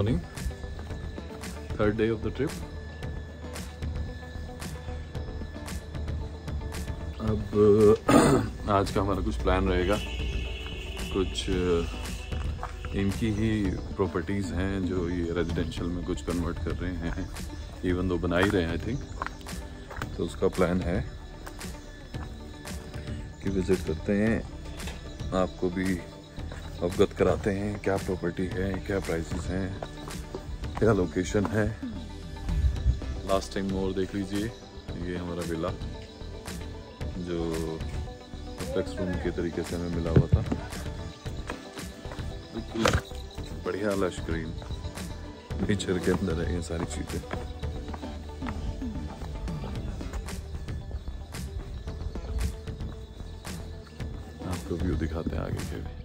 Morning. Third day of the trip. अब, आज का हमारा कुछ प्लान रहेगा। कुछ इनकी ही प्रॉपर्टीज़ हैं जो ये रेजिडेंशियल में कुछ कन्वर्ट कर रहे हैं इवन दो बना ही रहे हैं आई थिंक तो उसका प्लान है कि विज़िट करते हैं। आपको भी अवगत कराते हैं क्या प्रॉपर्टी है, क्या प्राइसेस हैं। क्या लोकेशन है? लास्ट टाइम और देख लीजिए। ये हमारा विला जो फ्लेक्स रूम के तरीके से हमें मिला हुआ था। बिल्कुल बढ़िया लश ग्रीन नेचर के अंदर है ये सारी चीज़ें। आपको व्यू दिखाते हैं आगे के भी।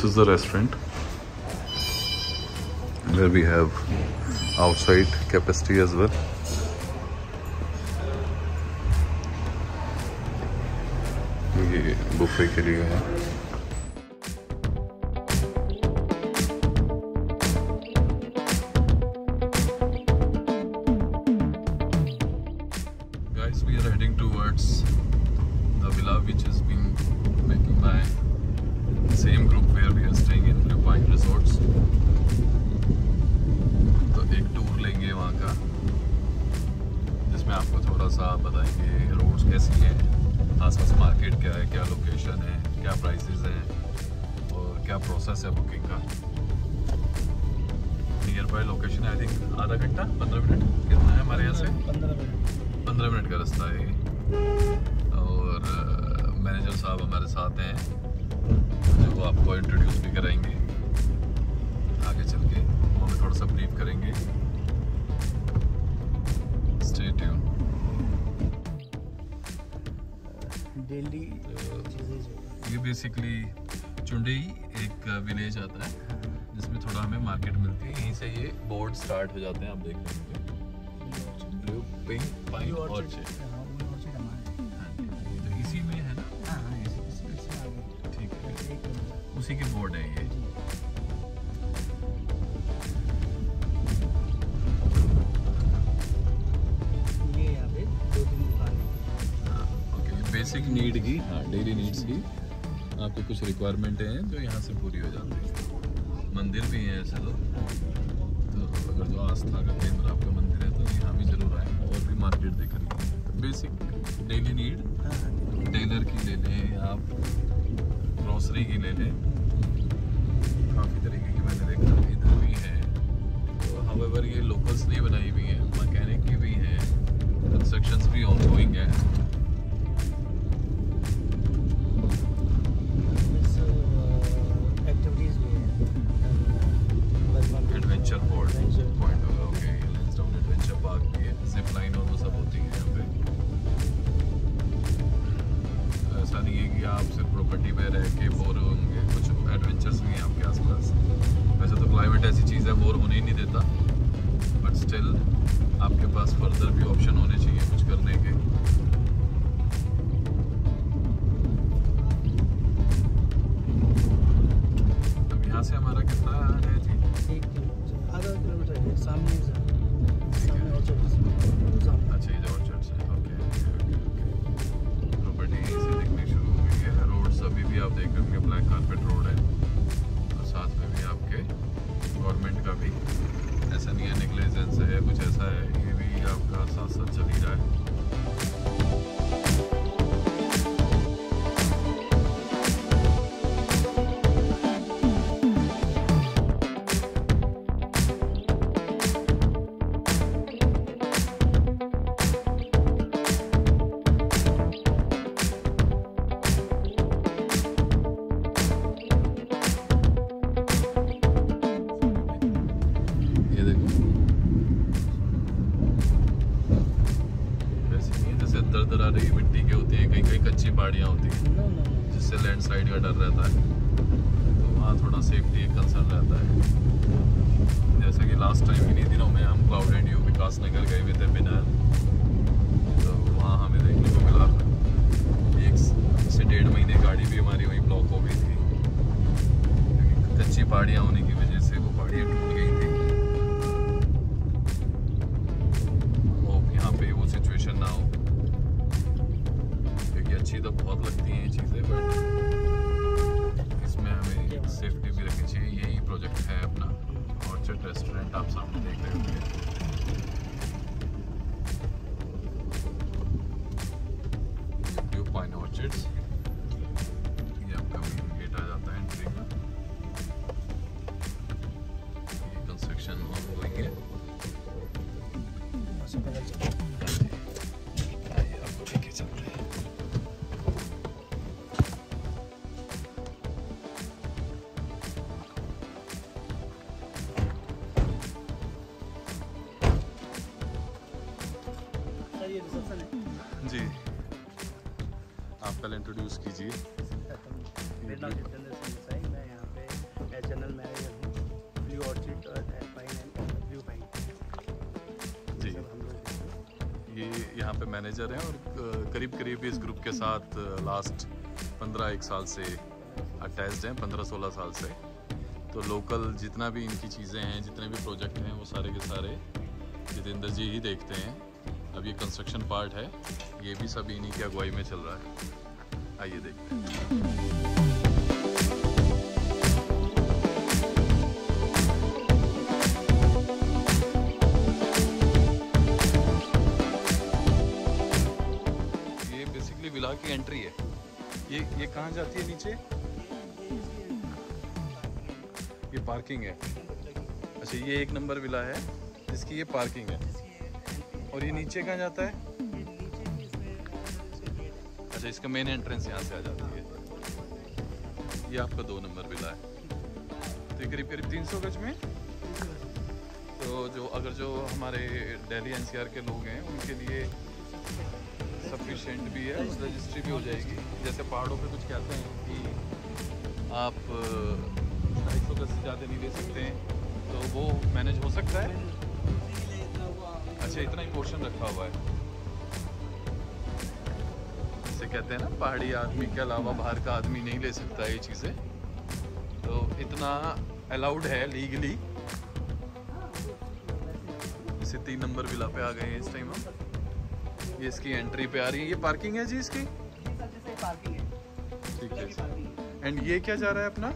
this is the restaurant where we have outside capacity as well. ये बुफे के लिए है थोड़ा सा बताएँगे रोड्स कैसी हैं आसपास मार्केट क्या है क्या लोकेशन है क्या प्राइसेस हैं और क्या प्रोसेस है बुकिंग का। Nearby location I think आधा घंटा पंद्रह मिनट कितना है हमारे यहाँ से? पंद्रह मिनट। का रास्ता है और मैनेजर साहब हमारे साथ हैं जो वो आपको इंट्रोड्यूस भी कराएँगे। आगे चल के वो हमें थोड़ा सा ब्रीफ करेंगे। स्टे ट्यून डेली ये बेसिकली चुंडई एक विलेज आता है जिसमें थोड़ा हमें मार्केट मिलती है। यहीं से ये बोर्ड स्टार्ट हो जाते हैं आप देख ब्लू पिंक पाइन ऑर्चिड तो इसी में है ना? ठीक है। उसी के बोर्ड है ये। बेसिक नीड की हाँ डेली नीड्स की आपके कुछ रिक्वायरमेंट हैं जो यहाँ से पूरी हो जाती है। मंदिर भी है ऐसे तो। तो अगर जो आस्था का केंद्र आपका मंदिर है तो यहाँ भी ज़रूर आए और भी मार्केट देख रही बेसिक डेली नीड टेलर की ले लें आप ग्रॉसरी की ले लें। काफ़ी तरीके की मैंने देखा, इधर भी है। तो हावेवर ये लोकल्स नहीं बनाई हुई है मैकेनिक की भी है कंस्ट्रक्शंस भी ऑन गोइंग है। family पाइन इंट्रोड्यूस कीजिए। मेरा नाम जितेंद्र सिंह साई मैं यहाँ पे जनरल मैनेजर हूँ ब्लू ऑर्चिड और एंड ब्लू पाइन जी। ये यहाँ पे मैनेजर हैं और करीब करीब इस ग्रुप के साथ लास्ट पंद्रह एक साल से अटैच्ड हैं पंद्रह सोलह साल से। तो लोकल जितना भी इनकी चीज़ें हैं जितने भी प्रोजेक्ट हैं वो सारे के सारे जितेंद्र जी ही देखते हैं। अब ये कंस्ट्रक्शन पार्ट है ये भी सब इन्हीं की अगुवाई में चल रहा है। आइए देखते हैं। विला की एंट्री है। ये ये कहाँ जाती है नीचे? ये पार्किंग है। अच्छा ये एक नंबर विला है। जिसकी ये पार्किंग है। और ये नीचे कहाँ जाता है? अच्छा इसका मेन एंट्रेंस यहाँ से आ जाती है। ये आपका दो नंबर विला है। तो करीब करीब तीन सौ गज में? तो जो, अगर जो हमारे दिल्ली एनसीआर के लोग हैं, उनके लिए सफिशेंट भी है रजिस्ट्री भी हो जाएगी। जैसे पहाड़ों पे कुछ कहते हैं कि आप ढाई सौ गज से ज़्यादा नहीं ले सकते हैं तो वो मैनेज हो सकता है? अच्छा इतना ही पोर्शन रखा हुआ है। कहते हैं ना, पहाड़ी आदमी के अलावा बाहर का आदमी नहीं ले सकता ये चीज़ें। तो इतना अलाउड है लीगली जैसे तीन नंबर विला पे आ गए हैं इस टाइम हम। ये इसकी एंट्री पे आ रही है। ये पार्किंग है जी इसकी? ठीक है एंड ये क्या जा रहा है अपना?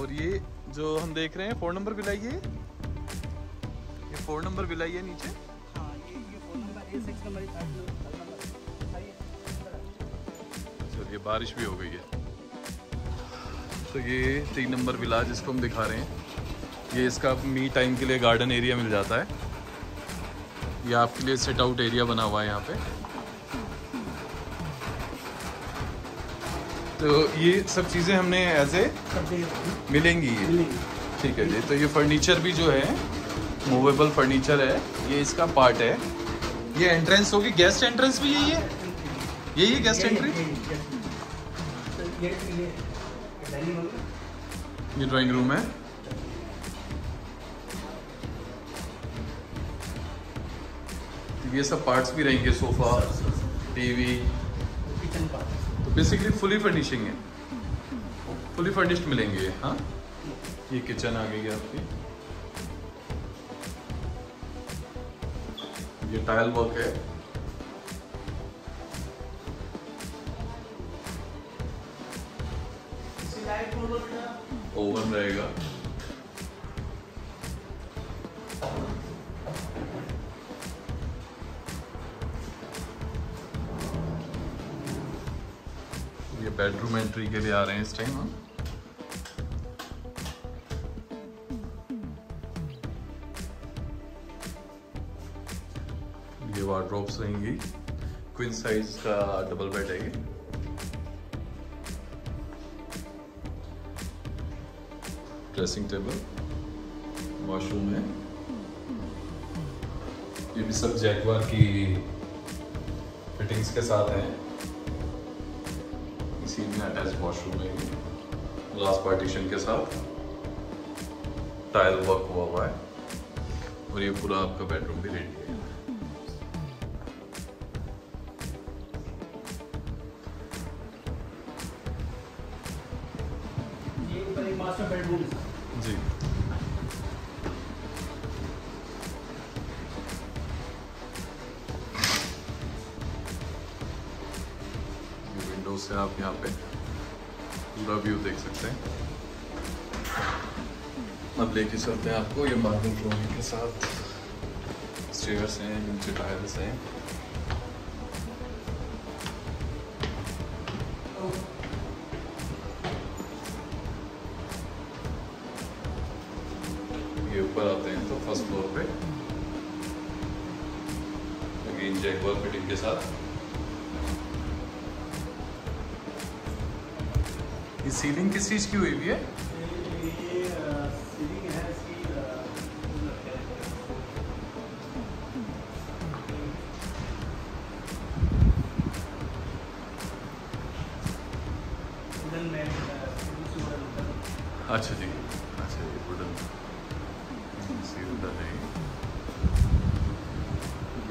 और ये जो हम देख रहे हैं फोर नंबर विला ये? फोर नंबर विला नीचे। चलिए, बारिश भी हो गई है। तो ये तीन नंबर विला जिसको हम दिखा रहे हैं। ये इसका मी टाइम के लिए गार्डन एरिया मिल जाता है। ये आपके लिए सेट आउट एरिया बना हुआ है यहाँ पे। तो ये सब चीज़ें हमने एज ए मिलेंगी। ये ठीक है जी तो ये फर्नीचर भी जो है मूवेबल फर्नीचर है, ये इसका पार्ट है। ये एंट्रेंस होगी गेस्ट एंट्रेंस भी यही है? यही है गेस्ट एंट्री ये ड्राइंग रूम है। ये सब पार्ट्स भी रहेंगे सोफा टीवी तो बेसिकली फुली फर्निशिंग है। फुली फर्निश्ड मिलेंगे हाँ? ये किचन आ गई है आपकी। ये टाइल वर्क है। ओवन रहेगा। ये बेडरूम एंट्री के लिए आ रहे हैं इस टाइम हम। ये वार्ड्रोब्स रहेंगी क्वीन साइज़ का डबल बेड है ये। ड्रेसिंग टेबल वॉशरूम है। ये भी सब जैगवार की फिटिंग्स के साथ हैं। इसी में अटैच वॉशरूम है ग्लास पार्टीशन के साथ। टाइल वर्क हुआ हुआ है। और ये पूरा आपका बेडरूम भी रेडी है। पूरा व्यू देख सकते हैं। अब लेके चलते हैं आपको, ये मार्बल फ्लोरिंग के साथ। स्टेयर्स हैं, नीचे टाइल्स हैं। ये ऊपर आते हैं तो फ़र्स्ट फ्लोर पे। अगेन फिटिंग के साथ। सीलिंग किस चीज़ की हुई हुई है? अच्छा जी अच्छा ये वुडन वुडन है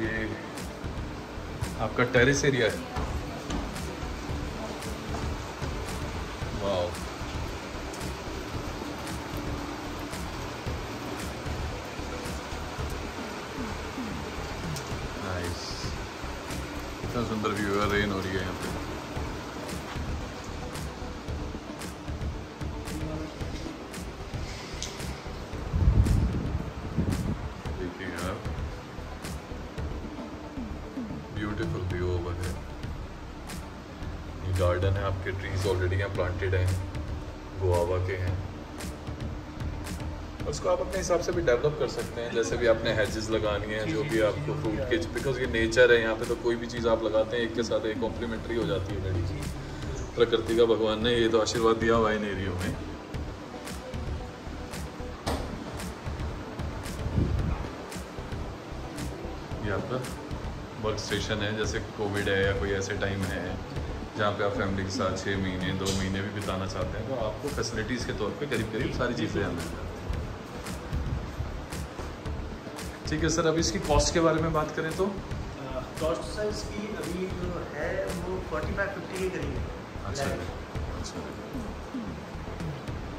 ये आपका टेरेस एरिया है? कितना सुंदर व्यू है रेन हो रही है यहाँ पे। ब्यूटीफुल व्यू ओवर है ये गार्डन है, आपके ट्रीज ऑलरेडी यहाँ प्लांटेड हैं। उसको आप अपने हिसाब से भी डेवलप कर सकते हैं जैसे भी आपने हेजेस लगानी है जो भी आपको फ्रूट के बिकॉज़ ये नेचर है यहाँ पे तो कोई भी चीज़ आप लगाते हैं एक के साथ एक कॉम्प्लीमेंट्री हो जाती है लड़ी प्रकृति का भगवान ने ये तो आशीर्वाद दिया हुआ है इन एरियो में। ये आपका वर्क स्टेशन है जैसे कोविड है या कोई ऐसे टाइम है जहाँ पे आप फैमिली के साथ छः महीने दो महीने भी बिताना चाहते हैं तो आपको फैसिलिटीज़ के तौर पे करीब करीब सारी चीज़ें यहाँ मिल जाती हैं। ठीक है सर अब इसकी कॉस्ट के बारे में बात करें तो। कॉस्ट सर इसकी अभी जो है वो फोर्टी फाइव फिफ्टी के करीब है। अच्छा अच्छा।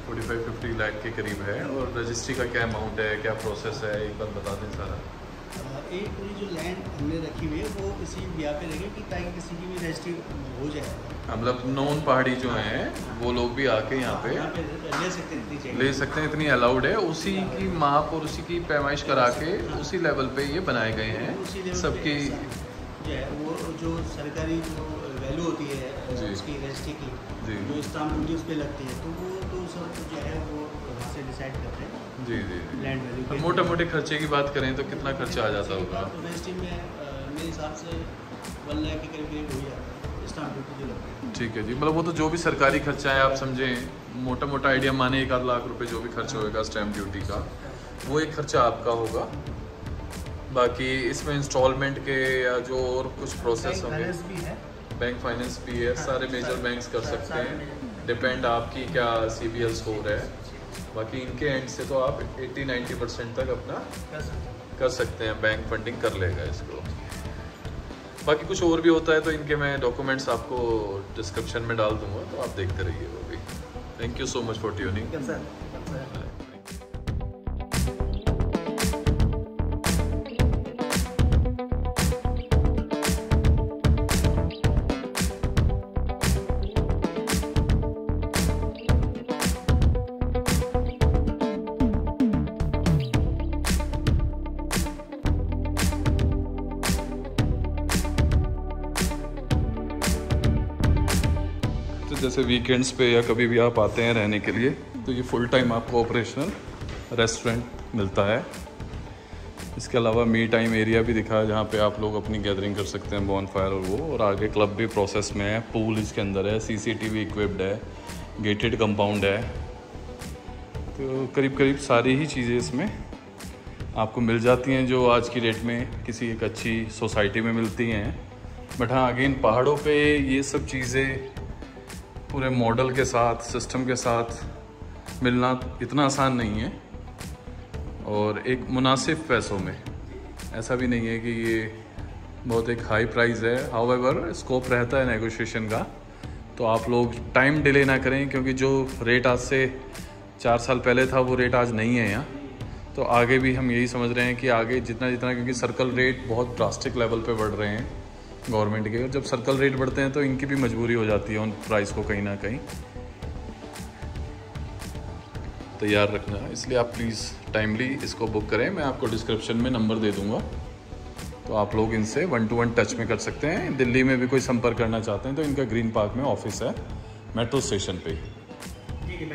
फोर्टी फाइव फिफ्टी लाख के करीब है और रजिस्ट्री का क्या अमाउंट है क्या प्रोसेस है एक बार बता दें सारा। एक पूरी जो लैंड हमने रखी हुई है वो इसी ब्याह पे रहेगी कि ताकि किसी की भी रजिस्ट्री हो जाए। मतलब नॉन पहाड़ी जो हैं वो लोग भी आके यहाँ पे ले सकते हैं इतनी ले सकते अलाउड है। उसी की माप और उसी की पैमाइश करा के उसी लेवल पे ये बनाए गए हैं। सबकी वो जो सरकारी जो वैल्यू होती है। उसकी रजिस्ट्री की जी। स्टाम्प ड्यूटी उस पे लगती है तो वो तो सब जो है वो वहाँ से डिसाइड करते हैं। जी जी लैंड वैल्यू तो मोटे मोटे खर्चे की बात करें तो कितना खर्चा आ जाता होगा? तो रजिस्ट्री में मेरे हिसाब से वन लाख के करीब हो जाता है ठीक है जी। मतलब वो तो जो भी सरकारी खर्चा है आप समझें मोटा मोटा आइडिया माने एक आध लाख रुपए जो भी खर्च होएगा स्टैम्प ड्यूटी का वो एक खर्चा आपका होगा। बाकी इसमें इंस्टॉलमेंट के या जो और कुछ प्रोसेस होंगे। बैंक फाइनेंस भी है। सारे मेजर बैंक्स कर सकते हैं। डिपेंड आपकी क्या सी बी एल स्कोर है। बाकी इनके एंड से तो आप 80-90 परसेंट तक अपना कर सकते हैं। बैंक फंडिंग कर लेगा इसको। बाकी कुछ और भी होता है तो इनके मैं डॉक्यूमेंट्स आपको डिस्क्रिप्शन में डाल दूँगा तो आप देखते रहिए वो भी। Thank you so much for tuning जैसे वीकेंड्स पे या कभी भी आप आते हैं रहने के लिए तो ये फुल टाइम आपको ऑपरेशनल रेस्टोरेंट मिलता है। इसके अलावा मी टाइम एरिया भी दिखा है, जहाँ पे आप लोग अपनी गैदरिंग कर सकते हैं बॉन फायर और वो। और आगे क्लब भी प्रोसेस में है पूल इसके अंदर है सीसीटीवी इक्विप्ड है गेटेड कंपाउंड है। तो करीब करीब सारी ही चीज़ें इसमें आपको मिल जाती हैं, जो आज की डेट में किसी एक अच्छी सोसाइटी में मिलती हैं। बट हाँ अगेन पहाड़ों पे ये सब चीज़ें पूरे मॉडल के साथ, सिस्टम के साथ मिलना इतना आसान नहीं है। और एक मुनासिब पैसों में, ऐसा भी नहीं है कि ये बहुत एक हाई प्राइस है। हाउ स्कोप रहता है नेगोशिएशन का। तो आप लोग टाइम डिले ना करें, क्योंकि जो रेट आज से चार साल पहले था, वो रेट आज नहीं है यहाँ। तो आगे भी हम यही समझ रहे हैं कि आगे जितना जितना, क्योंकि सर्कल रेट बहुत ड्रास्टिक लेवल पे बढ़ रहे हैं। गवर्नमेंट के। और जब सर्कल रेट बढ़ते हैं तो इनकी भी मजबूरी हो जाती है उन प्राइस को कहीं ना कहीं। तैयार रखना। इसलिए आप प्लीज़ टाइमली इसको बुक करें। मैं आपको डिस्क्रिप्शन में नंबर दे दूँगा। तो आप लोग इनसे वन टू वन टच में कर सकते हैं। दिल्ली में भी कोई संपर्क करना चाहते हैं तो इनका ग्रीन पार्क में ऑफ़िस है। मेट्रो स्टेशन पे। ठीक है